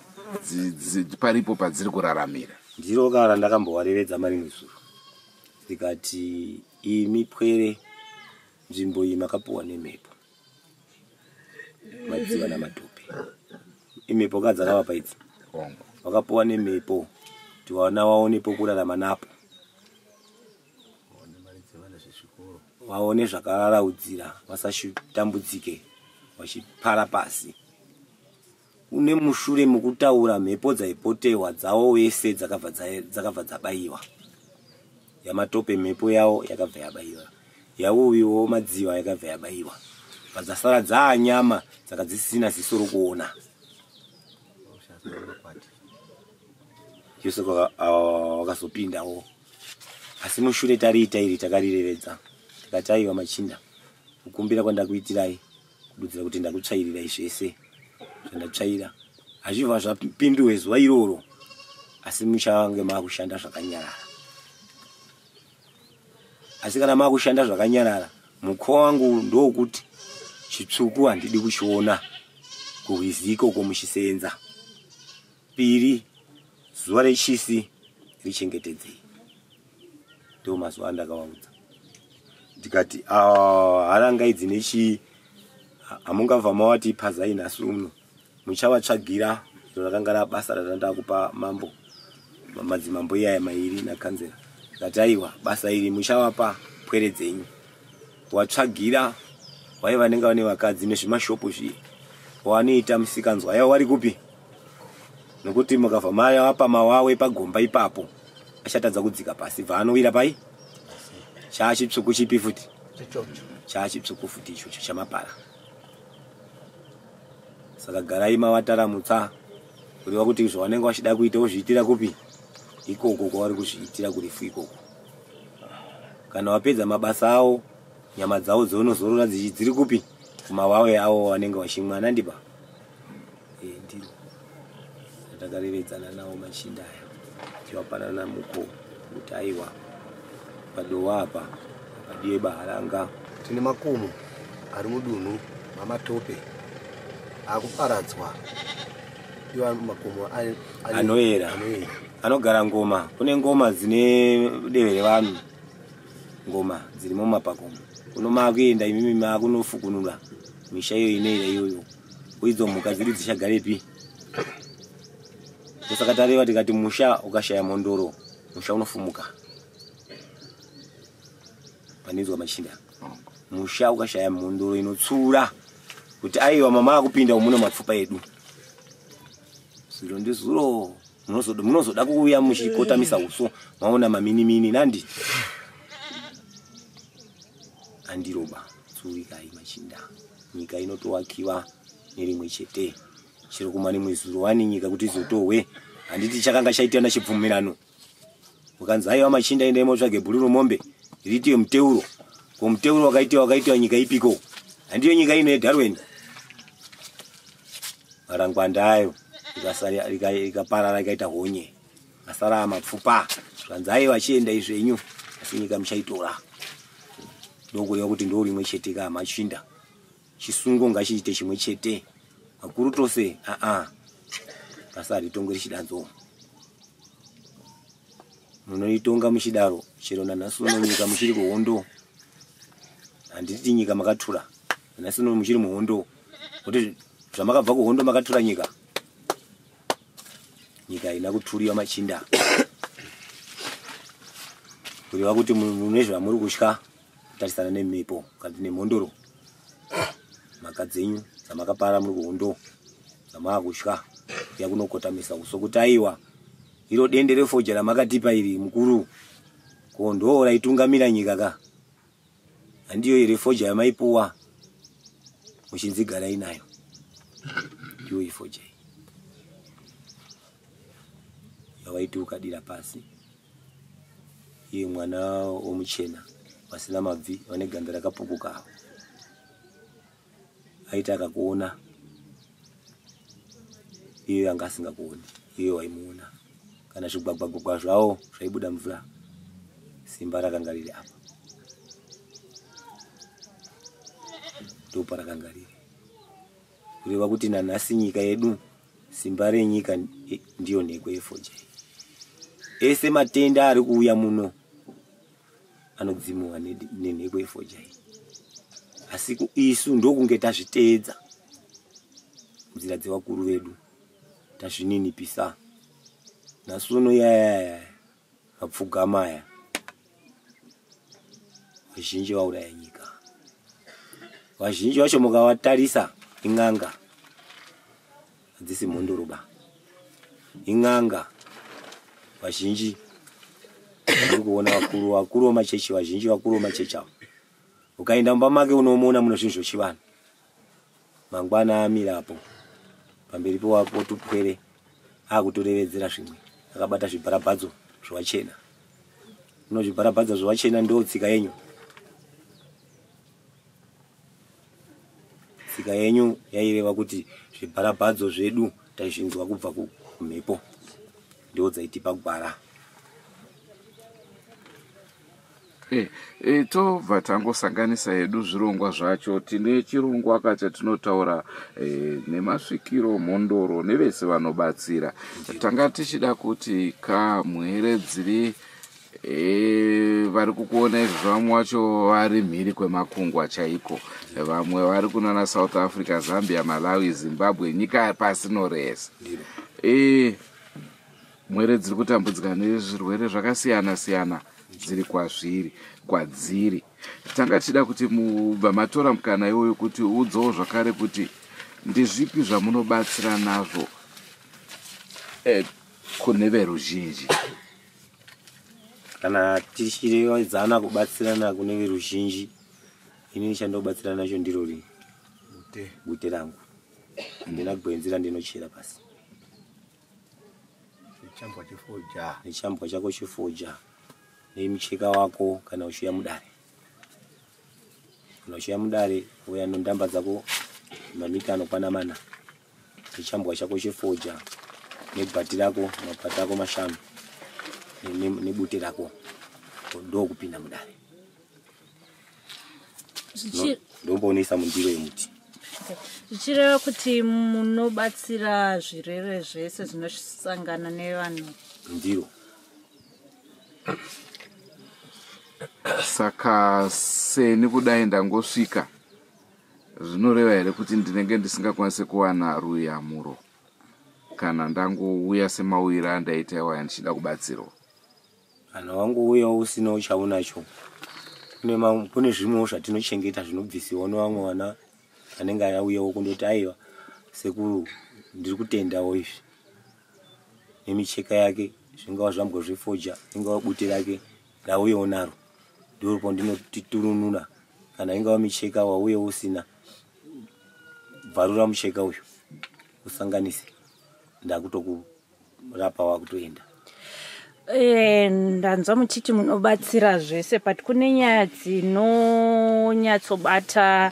paripo padziri kuraramira? Ndiro kara ndakambowarevedza marimwe zuro ndikati imi pwere nzvimbo iyi makapuwa nemhepo. Madziva namatope. Imhepo kadzakava paidzi. Ongo. wakapuwa nemhepo kuti vana vaone pokurarama napo. Vaone zvakararaudzira vasatambudzike vachipara pasi. Une mushure mukutaura mhepo dzaipotewa dzavo vese dza- dzakabva dzabayiwa yamatope mhepo yavo yakabva yabayiwa yauyiwo madziva yakabva yabayiwa padzasara dzaanyama dzaka dzisisina ziso rokuona yose kwaka- awa- wakazopindawo. Asi mushure tariita iri takarirevedza tikati aiwa machinda kukumbira kwandakuitirai kududzira kuti ndakutsvairirai zvese zvandatsvaira. Hazvibva zvapinduwe zuva iroro asi muchange maakushanda zvakanyarara asi kana maakushanda zvakanyarara mukova wangu ndowokuti chitsvuku handidi kuchiona kurwiziko uko muchisenza piri zuva rechisi richengetedzei ndo mazuva andakavaudza ndikati "Ah, harangaidzi nechi ha- hamungabva mawati pazai nhasi uno. Muchavatsvagira iro rakanga rabasa ratanda kupa mambo ma- madzimambo iyaya mairi nakanzera ndikati aiwa basa iri muchavapa pwere dzenyu watsvagira waiva vanenge vane vakadzi nezvimashopu zvi wanoita musikanzwa yavo vari kupi? Nokuti mukabva mavapa mawawe pagomba ipapo achatadza kudzika pasi bva anowira pai chaachitsvuku chipi futi? Chaachitsvuku futi ichocho chamapara. Saka garai mavataramutsa kureva kuti zvavanenge vachida kuita wozviitira kupi ikoko kwavari kuzviitira kurifu ikoko. Kana wapedza mabasa avo nyama dzavo dzaunozorora dzichi dziri kupi? Kumawawe avo vanenge vachimwa nandiba. E ndiro. Atakarevedzana navo machinda aya. Tivapanana muko kuti aiwa padowa apa padiwe baharanga. Tine makomo ari mudunhu mamatope. Akuparadzwa iwa makomo Anoera. anoera anogara ngoma. Kune ngoma dzine dehwe revanhu. Ngoma dzirimo mumapakomo kuno maakuenda imimi maakunofukunura. Misha iyo inoira iyoyo. Uidzo mhuka dziri dzichagarepi. Tosaka tareva tikati musha ukashaya mondoro musha unofumuka. Panizwa machinda. Musha ukashaya mondoro inotsura kuti aiwa mama akupinda umuno mapfupa edu. Zviro ndizuro munozoda kuuya muchikotamisa uso. Maona maminimini nandi? Andiroba tsuwikai machinda. Nyika inotowakiwa nerimwe chete. Chiro kuma rimwe zuro wani nyika kuti izotohwe. Handiti chakanga chaitwa nachibvumirano ukanzi aiwa machinda endai motsvage bhururu mombe ritiwe muteuro. Ko muteuro wakaitiwa wakaitiwa nyika ipiko? Handiyo nyika ino yedarwen marangwanda ayo rikaparara rikaita honye. Asara mapfupa. Zvanzi aiwa achienda izvenyu asi nyika muchaitora ndokureva kuti ndo rimwe chete ka machinda. Chisungo ngachiite chimwe chete. Makuru tose aa basa haritongo richidanzo. Munoitonga muchidaro chero nanhasi uno nyika muchiri kuhondo handiti nyika makatura. Nanhasi uno muchiri muhondo. Kuti zvamakabva kuhondo makatura nyika nyika ina kuturiwa machinda. Kureva kuti mu- mune zvamuri kutya kutarisana nemhepo kana nemhondoro. Mhaka dzenyu dzamakapara muri kuhondo dzamava kutya kuya kunokotamisa uso kuti aiwa iro dende refoja ramakatipa iri mukuru ko ndo raitungamira nyika ka? Handiyo iri foja yamaipuwa muchinzigarai nayo. Ndiyo ifoja yavaiti ukadira pasi. Iye mwana womuchena vasina mabvi vane ganda rakapukuka. Avo aiti akakuona. Iye anga asingakuoni iye waimuona. Kana zvigwagwagwagwa zvavo zvaibuda mvura simba rakanga riri apa. Ndoparakanga riri kureva kuti nanhasi nyika yedu simba renyika ndi- ndiyo nhekwe yefoja iyi ese matenda ari kuuya muno anodzimuwa nedi- nenhekwe yefoja iyi asi isu ndokunge tazviteedza nzira dzevakuru vedu tazvininipisa. Nhasi uno yayaya mapfugama aya vazhinji vauraya nyika. Vazhinji vacho mukavatarisa ing'anga hadzisi mhondoroba. Ing'anga vazhinji muri kuona vakuru vakuru vemachechi vazhinji vakuru vemachechi avo ukaenda mumba make unomuona muno zvinhu zvochivanhu mangwana amirapo pamberi pewapotupwere akutorevedzera zvimwe. Akabata zvibharabhadzo zvovachena uno zvibharabhadzo zvovachena ndo tsika yenyu. Tsika yenyu yaireva kuti zvibharabhadzo zvedu taizvinzwa kubva ku- kumhepo ndo dzaitipa gwara e, e, tobva tangosanganisa hedu zvirongwa zvacho. Tine chirongwa ka chatinotaura e, nemasvikiro mhondoro nevese vanobatsira. Tanga tichida kuti kamwere dziri e, vari kukuona izvi vamwe vacho vari mhiri kwemakungwa chaiko. Vamwe vari kunana south africa zambia malawi zimbabwe nyika pasino rese e, mwere dziri kutambudzika nezvirwere zvakasiyana siyana dziri kwazviri kwadziri. Tanga tichida kuti mubva matora mukana iwoyo kuti udzowo zvakare kuti ndezvipi zvamunobatsira nazvo e, kune veruzhinji. Kana tichirevadzana kubatsirana kune veruzhinji inini chandobatsira nacho ndiro rii Mute. bute rangu. Handina gwenzi randinochera pasi Chambwa chifoja. nechambwa chako chifoja nemucheka wako kana uchiya mudare. Kana uchiya mudare uya nondamba dzako mamita anokwana mana nechambwa chako chifoja nebhati rako mabhati ako mashanu ne- ne- nebute rako ndo kupinda mudare. Ndomboonesa mundiro yemuti zvichireva kuti munobatsira zvirwere zvese zvinosangana nevanhu. Ndiro saka seni kudai ndangosvika zvinoreva here kuti ndinenge ndisingakwanisi kuwana ruyamuro kana ndangouya semauyiro andaita iwaya ndichida kubatsirwa? Kana wangouyawo usinawo chaunacho kune ma- kune zvimwewo zvatinochengeta zvinobvisiwa nevamwe vana vanenge auyawo kundoti aiwa sekuru ndiri kutendawo izvi. Nemicheka yake zvingava zvambwa zvefoja ingava bute rake ndauyawo naro ndoripo ndinotiturunura kana ingava micheka wauyawo usina bvarura mucheka uyu usanganise. Ndakutokurapa wakutoenda. Eh, ndanzwa muchiti munobatsira zvese but kune nyaya dzinonyatsobata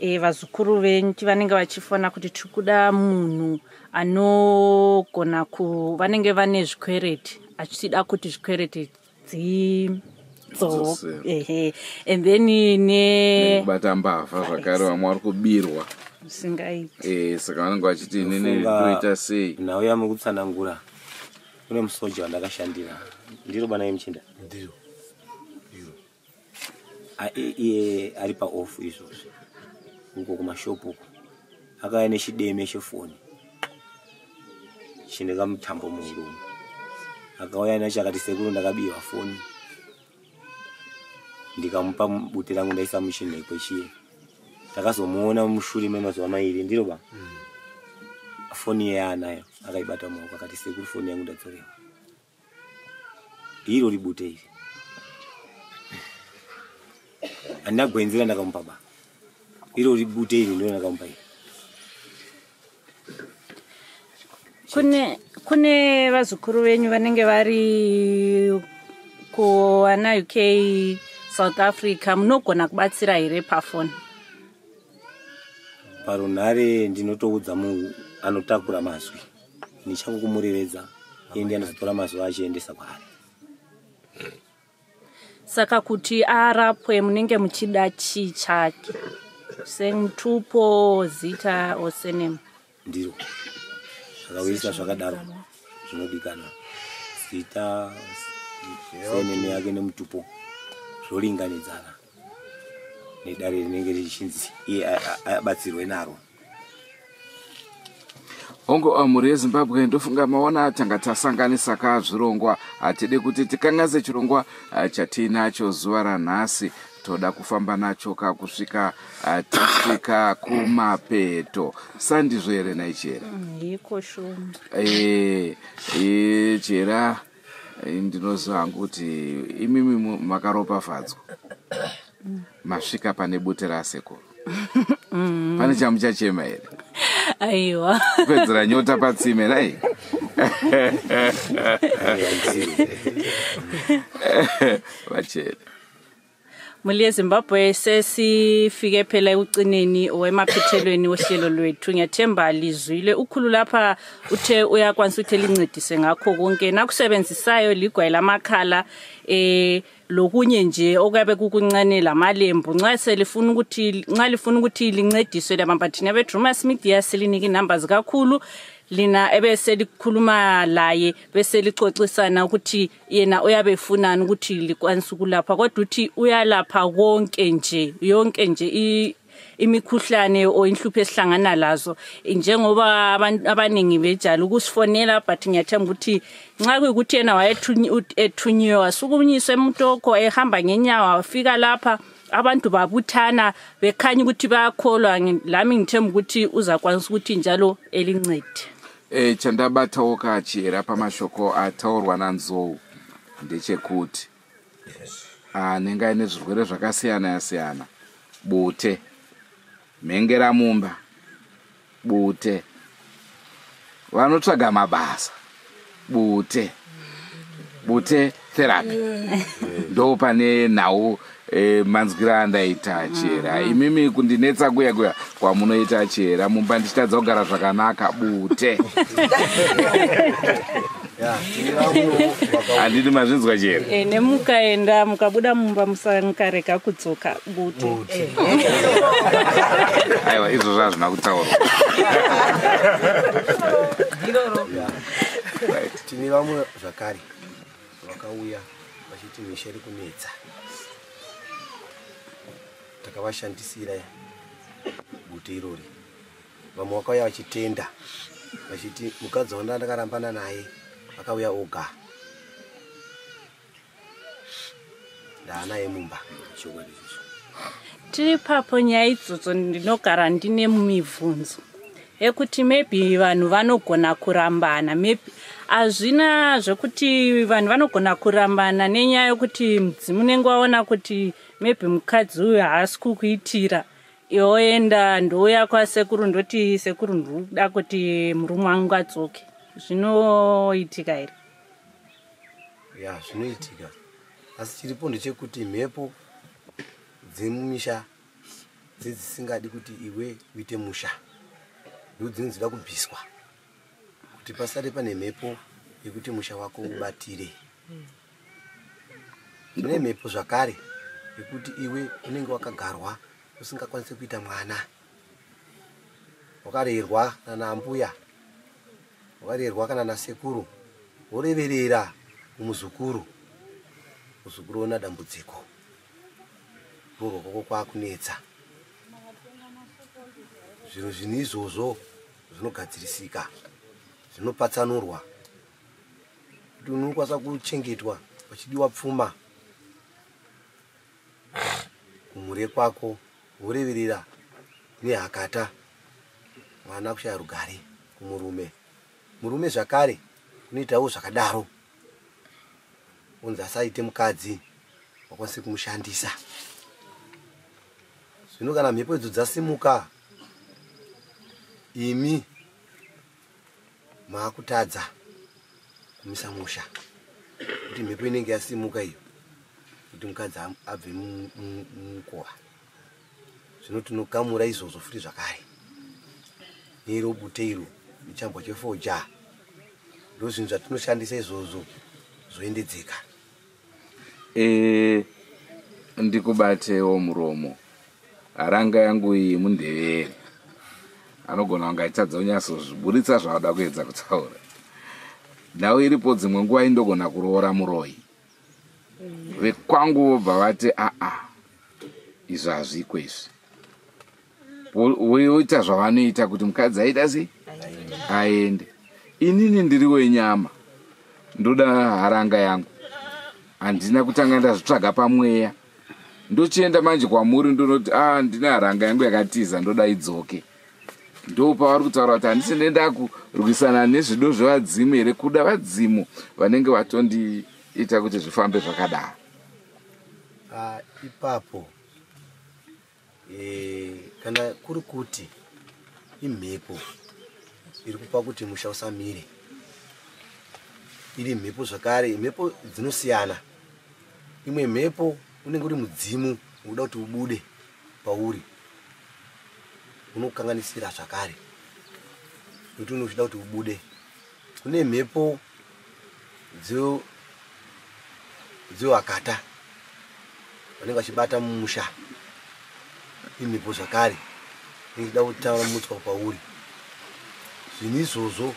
eh, vazukuru venyu vanenge vachifona kuti tiri kuda munhu anogona ku vanenge vane zvikwereti achida kuti zvikwereti dzidzo ehe and then ne kubata mbavha zvakare vamwe vari kubirwa. Singaiti Eh, saka vanenge vachiti inini ndoita sei? Nhau yamukutsanangura kune musoja wandakashandira. Ndiro bana yemuchinda Ndiro. Iye ari paofu izvozvi uko kumashopu uko. Akauya nechideme chefoni chine kamutambo muhuro akauya nacho akati sekuru ndakabiwa foni. Ndikamupa buti rangu ndaisa muchine kwechiye takazomuona mushure memazuva mairi ndiro ba? Foni yeye anayo akaibata mumaoko akati sekuru foni yangu ndadzorewa iro ribute iri handina gwenzera ndakamupa ba iro ribute iri ndo ndakamupa iri. Kune kune vazukuru venyu vanenge vari kuana uk south africa munogona kubatsira here pafoni? Parunhare ndinotoudza munhu anotakura mazwi. Ndichangokumurevedza iye ndiye anozotora mazwi achiendesa kwaari. Saka kuti arapwe munenge muchida chii chake semutupo zita osenemu ndiro akauyisa zvakadaro. Zvinodikana. Zita seneme yake nemutupo zvoringanidzana nedare rinenge richinzi iye abatsirwe naro. Ongo uh, mhuri yezimbabwe ndofunga maona tanga tasanganisa ka zvirongwa. Hatidi kuti tikanganise chirongwa chatiinacho zuva ranhasi toda kufamba nacho ka kusvika uh, tasvika kumapeto. Sandizvo here naichera hiko shoma. Eh, eh, chera eh, ndinoziva hangu kuti imimi makaropafadzwa masvika pane bute rasekuru pane chamuchachema here? Aiwa. Kupedzera nyota patsime nai vachene muli yezimbabwe sesifike phela ekucineni wemaphethelweni wohlelo lwethu. Ngiyathemba lizwile. Ukhulu lapha uthe uyakwanisa ukuthi lincedise ngakho konke. Nakusebenzisayo ligwayi lamakhala eh lokunye nje okuyabe kukuncane lamalembu. Nxa selifuna ukuthi nxa lifuna ukuthi lincediswe labambathini abedrumas media silinike inamba zikakhulu lina ebese likhuluma laye bese lixoxisana ukuthi yena uyabe efunani ukuthi likwanise ukulapha kodwa uthi uyalapha konke nje yonke nje imikhuhlane o inhlupho esihlangana lazo. Njengoba abaningi bejala ukusifonela but ngiyathemba ukuthi nxa kuyikuthi yena wayethunyi- ut- ethunyiwe wasukunyiswa emutoko ehamba ngenyawo wafika lapha abantu babuthana bekhanya ukuthi bayakholwa. Lami ngithemba ukuthi uzakwanisa ukuthi njalo elincede e, chandabatawo kachera pamashoko ataurwa nanzou ndechekuti anenge aine zvirwere zvakasiyana siyana bute mhengera mumba bute. Vanotsvaga mabasa bute. Bute therapy. Ndo pane nhau e, manzwiro andaita chera. Imimi kundinetsa kuya kuya kwamunoita chera. Mumba ndichitadza kugara zvakanaka bute. Handiti mazvinzwa chera. E, nemukaenda mukabuda mumba musangarega kudzoka bute. Aiwa izvozvo hazvina kutaurwa Right. tine vamwe zvakare vakauya vachiti misha iri kunetsa. Takavashandisira bute irori. Vamwe vakauya vachitenda vachiti mukadzi wanda ndakarambana naye akauya oga. Ndaanaye mumba chokwadi izvozvo tiri papo nyaya idzodzo ndinogara ndine mibvunzo yekuti maybe vanhu vanogona kurambana maybe hazvina zvekuti vanhu vanogona kurambana nenyaya yekuti mudzimu unenge waona kuti maybe mukadzi uyu haasi kukuitira yoenda ndouya kwasekuru ndoti sekuru ndiri kuda kuti murume wangu adzoke. Zvinoitika here? Ya zvinoitika. Asi chiripo ndechekuti mhepo dzemumisha dzedzisingadi kuti iwe uite musha. Ndodzinenge dzida kubviswa kuti pasare pane mhepo yekuti musha wako ubatire. Kune mhepo zvakare yekuti iwe unenge wakagarwa usingakwanisi kuita mwana. Wakarerwa nana mbuya wakarerwa kana nasekuru woreverera mumuzukuru muzukuru ona dambudziko. Kurorwa kwako kwakunetsa. Zvinhu zvine izvozvo zvinogadzirisika dzinopatsanurwa. Kuti unokwanisa kuchengetwa pachidiwa pfuma kumhuri kwako voreverera nehakata mwana kushaya rugare kumurume. Murume zvakare unoitawo zvakadaro. Unzi asaite mukadzi wakwanise kumushandisa. Zvino kana mhepo idzo dzasimuka imi maakutadza kumisa musha. Kuti mhepo inenge yasimuka iyo kuti mukadzi abve mu- mu- mumukova zvino tinokamura izvozvo futi zvakare. Neiro bute iro nechambwa chefoja ndo zvinhu zvatinoshandisa izvozvo zvoendedzeka. E, ndikubatewo muromo. Haranga yangu iyi mundevere anogona kunge achitadza kunyatsozviburitsa zvaada kuedza kutaura nhau iripo dzimwe nguva indogona kuroora muroyi vekwangu vobva vati aa izvi hazviko izvi. Vo- voita zvavanoita kuti mukadzi aita sei aende. Inini ndiri wenyama. Ndoda haranga yangu. Handina kutanga ndazvitsvaga pamweya. Ndochienda manje kwamuri ndonoti a ndine haranga yangu yakatiza ndoda idzoke ndo pavari kutaura kuti handisi ndenda kurwisana nezvido zvevadzimu here kuda vadzimu vanenge vatondiita kuti zvifambe zvakadaro. Ipapo eh, kana kuri kuti imhepo iri kupa kuti musha usamire iri mhepo zvakare mhepo dzinosiyana. Imwe mhepo unenge uri mudzimu unoda kuti ubude pauri unokanganisira zvakare. Nokuti unochida kuti ubude. Kune mhepo dzo dzoakata vanenge vachibata mumusha. Imhepo zvakare ingida kutamutswa pauri zvinhu izvozvo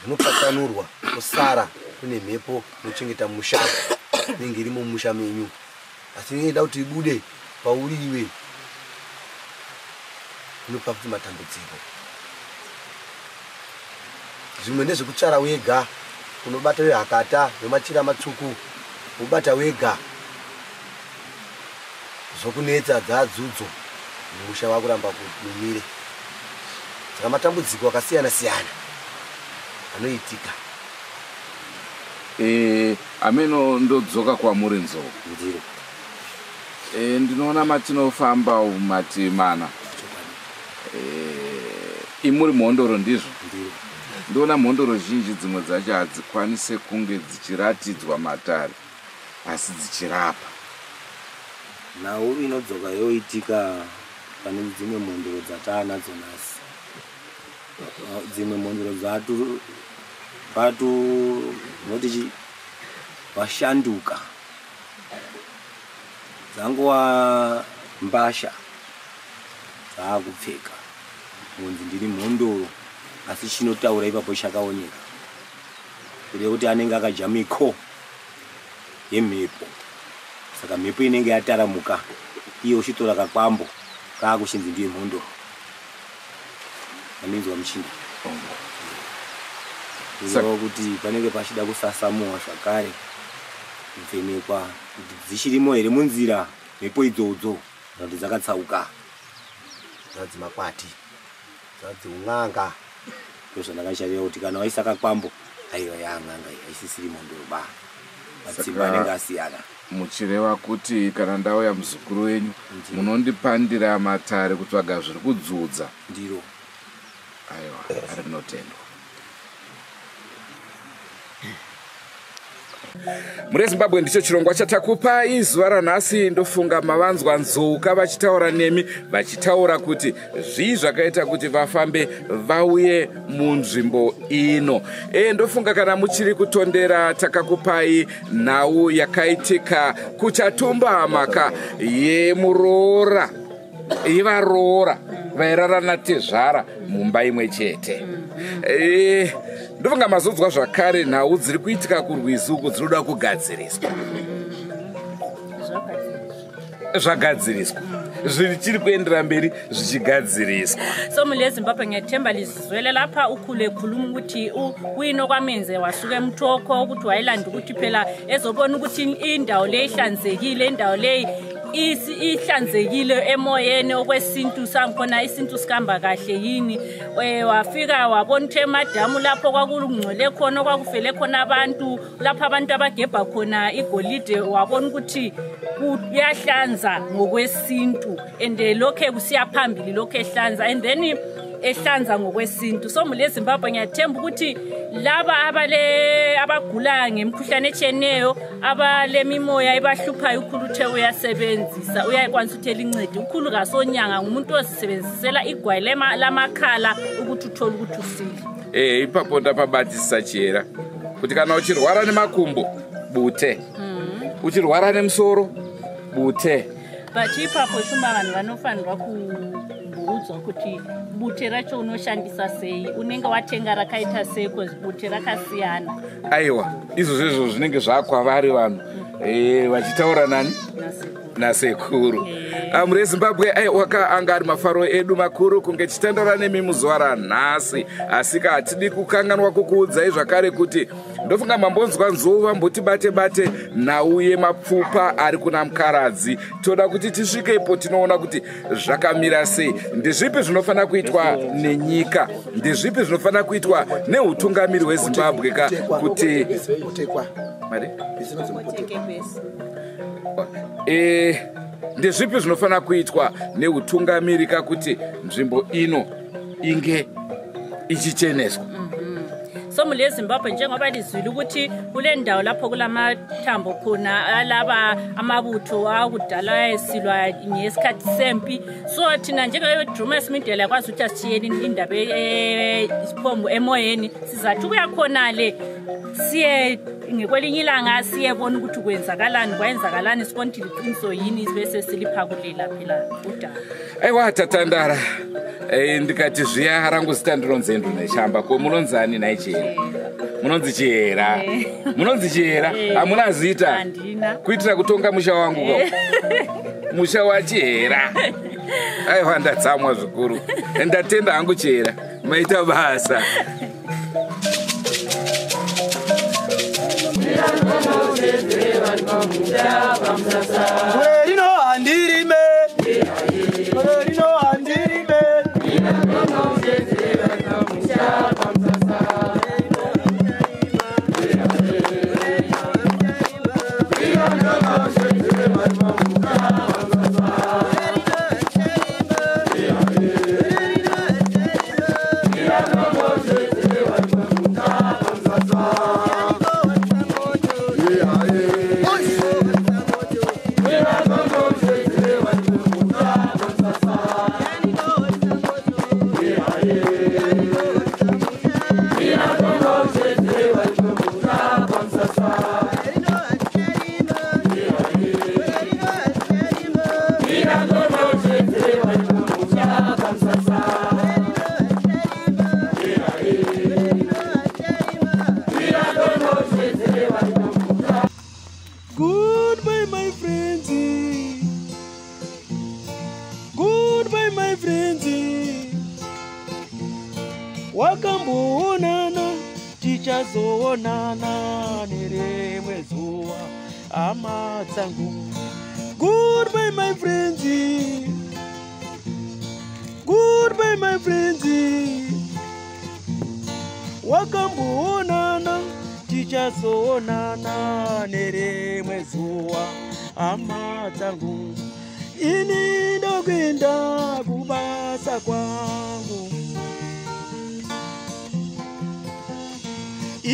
zvinopatsanurwa kusara kune mhepo inochengeta musha inenge iri mumusha menyu. Asi inoda kuti ibude pauri iwe inopa kuti matambudziko. Zvimwe ndezvekutsvara wega unobata wehakata nemachira matsvuku ubata wega. Zvokunetsa dzaadzudzo musha wakuramba kumire saka matambudziko akasiyana siyana anoitika. E, ameno ndodzoka kwamuri nzou. Ndiro. E, ndinoona matinofamba mati mana imuri mhondoro ndizvo? Ndoona mhondoro zhinji dzimwe dzacho hadzikwanise kunge dzichiratidzwa matare asi dzichirapa. Nhau inodzoka yoitika pane dzimwe mhondoro dzataanadzo nhasi Uh, dzimwe mhondoro dzatu patu noti chi vashanduka. Dzangova mbasha dzaakupfeka kunzi ndiri mhondoro asi chinotaura ipapo chakaoneka. Kude kuti anenge akaja miko yemhepo. Saka mhepo inenge yataramuka iye uchitora kakwambo kaakuchinzi ndiye mhondoro anenzwa muchinda ivo kuti panenge pachida kusasamuwa zvakare kuvhenekwa kuti dzichirimo here munzira mhepo idzodzo kana kuti dzakatsauka zadzimakwati zadziun'anga ndozvandakashavira kuti kana waisa kakwambo aiwa yaan'anga iyi haisisiri mondoro ba matsimba anenge asiyana. muchireva kuti kana ndauya muzukuru wenyu munondipandira matare kutsvaga zviri kudzudza. Ndiro. Aiwa rinotendwa muri zimbabwe ndicho chirongwa chatakupai zuva ranhasi ndofunga mavanzwa nzouka vachitaura nemi vachitaura kuti zvii zvakaita kuti vafambe vauye munzvimbo ino. E ndofunga kana muchiri kutondera takakupai nhau yakaitika kuchatumba mhaka yemuroora ivaroora vairarana tezvara mumba imwe chete. Eh, ndofunga mazodzwa zvakare nhau dziri kuitika kurwizi uku dzinoda kugadziriswa. Zvagadziriswa. Zvichiri kuendera mberi zvichigadziriswa. So muli ezimbabwe ngiyathemba lizizwele lapha ukhulu ekhuluma ukuthi u- kuyini okwamenze wasuka emthoko ukuthi wayelanda ukuthi phela ezobona ukuthi indawo le ihlanzekile indawo le isi- ihlanzekile emoyeni okwesintu sangikhona isintu sikihamba kahle yini? Um wafika wabona ukuthi emadamu lapho kwakungcwele khona okwakufele khona abantu lapho abantu abagebha khona igolide wabona ukuthi kuyahlanza ngokwesintu. And lokhe kusiya phambili lokhu ehlanza. And then ehlanza ngokwesintu. So mule ezimbabwe ngiyathemba ukuthi laba abale abagula ngemikhuhlane etshiyeneyo abale mimoya ebahluphayo ukhulu uthe uyasebenzisa. Uyakwanisa ukuthi elincede ukhulu kasonyanga ngumuntu ozisebenzisela igwayi lamakhala ukuthi uthole ukuthi usile. E ipapo ndapabatisisa chiyera kuti kana uchirwara nemakumbo bute uchirwara nemusoro bute but ipapo shuma vanhu vanofanirwa kubvunzwa kuti bute racho unoshandisa sei. Unenge watenga rakaita sei cause bute rakasiyana. Aiwa izvozvo izvo zvinenge zvakwavari vanhu. Eh, vachitaura nani nasekuru. Nasekuru amuri ezimbabwe aiwaka anga ari mafaro edu makuru kunge chitandara nemi muzuva ranhasi. Asika hatidi kukanganwa kukuudzai zvakare kuti ndofunga mambonzwa nzuva mbotibate bate nhau yemapfupa ari kuna mukaradzi toda kuti tisvikepo tinoona kuti zvakamira sei. Ndezvipi zvinofanira kuitwa nenyika? Ndezvipi zvinofanira kuitwa neutungamiri hwezimbabwe ka kuti mari. E, ndezvipi zvinofanira kuitwa neutungamiri kakuti nzvimbo ino inge ichicheneswa so mule ezimbabwe njengoba lizwile ukuthi kule ndawo lapho kulamathambo khona alaba amabutho akudala ayesilwa ngesikhathi sempi. So thina njengedrumas media yakwazi ukuthi asithiyeni indaba isiphombo emoyeni sizathi ukuya khonale siye ngekwelinye ilanga siyebona ukuthi kwenzakalani kwayenzakalani sibona ukuthi liqiniso yini bese siliphakulela phela udaba aiwa tatandara ndikati zviya rangu zita ndinonzi nduneshamba ko munonzani nai chihera munonzi chihera munonzi chihera hamuna zita. Handina kuitira kutonga musha wangu ko. Musha wachihera aiwa ndatsamwa zvikuru. Ndatenda hangu chihera maita basa. Rino handirime rino handirime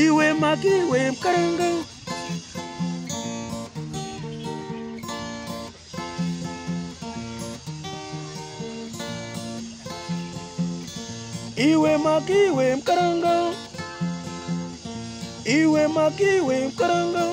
iwe makiwe mkaranga. Iwe makiwe mkaranga. Iwe makiwe mkaranga